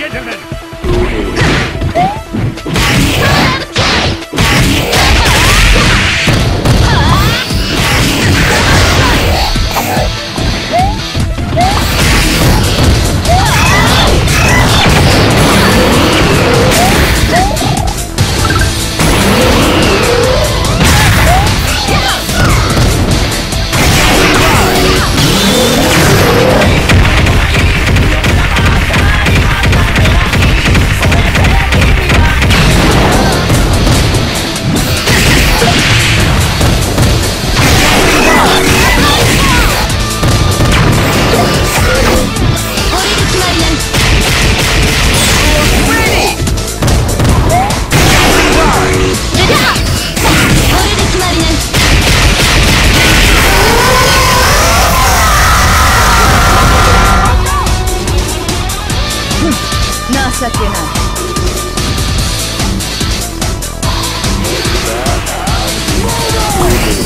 gentlemen, 情けない「